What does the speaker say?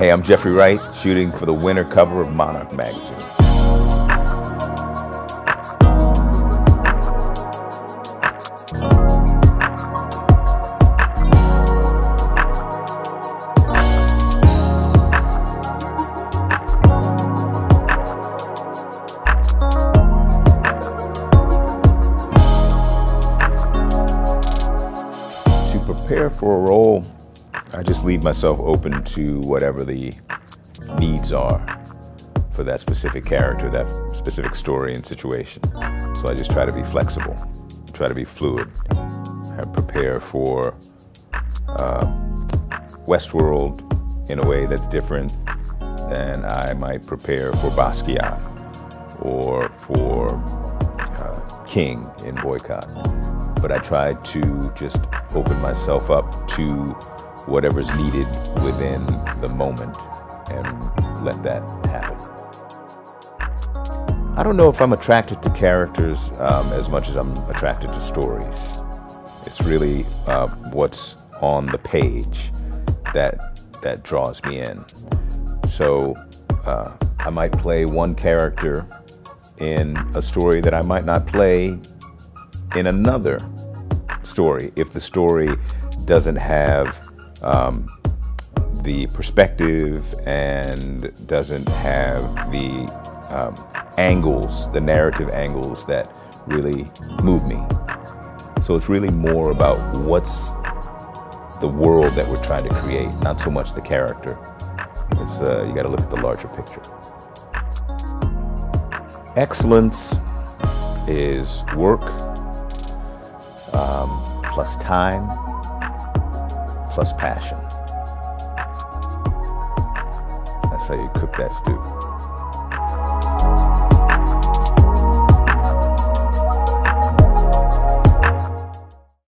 Hey, I'm Jeffrey Wright, shooting for the winter cover of Monarch magazine. To prepare for a role, I just leave myself open to whatever the needs are for that specific character, that specific story and situation. So I just try to be flexible, try to be fluid. I prepare for uh, Westworld in a way that's different than I might prepare for Basquiat or for uh, King in Boycott. But I try to just open myself up to whatever's needed within the moment and let that happen. I don't know if I'm attracted to characters um, as much as I'm attracted to stories. It's really uh, what's on the page that that draws me in. So uh, I might play one character in a story that I might not play in another story if the story doesn't have um, the perspective and doesn't have the um, angles, the narrative angles that really move me. So it's really more about what's the world that we're trying to create, not so much the character. It's uh, you got to look at the larger picture. Excellence is work um, plus time plus passion. That's how you cook that stew.